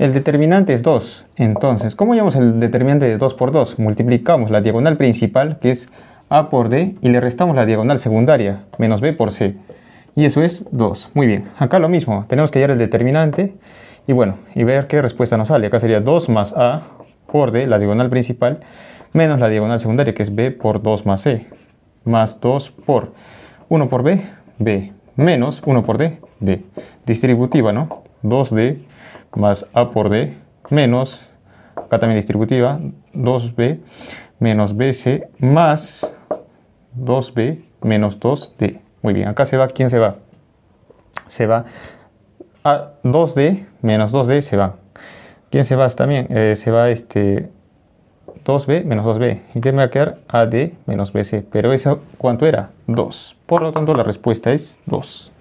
El determinante es 2. Entonces, ¿cómo llamamos el determinante de 2 por 2? Multiplicamos la diagonal principal, que es A por D, y le restamos la diagonal secundaria, menos B por C. Y eso es 2. Muy bien. Acá lo mismo. Tenemos que hallar el determinante y bueno, y ver qué respuesta nos sale. Acá sería 2 más A por D, la diagonal principal, menos la diagonal secundaria, que es B por 2 más C. Más 2 por 1 por B, B. Menos 1 por D, D. Distributiva, ¿no? 2D más A por D menos, acá también distributiva, 2B menos BC más 2B menos 2D. Muy bien, acá se va, ¿quién se va? Se va a 2D menos 2D se va. ¿Quién se va también? Eh, se va este 2B menos 2B. ¿Y qué me va a quedar? AD menos BC. Pero eso, ¿cuánto era? 2. Por lo tanto, la respuesta es 2.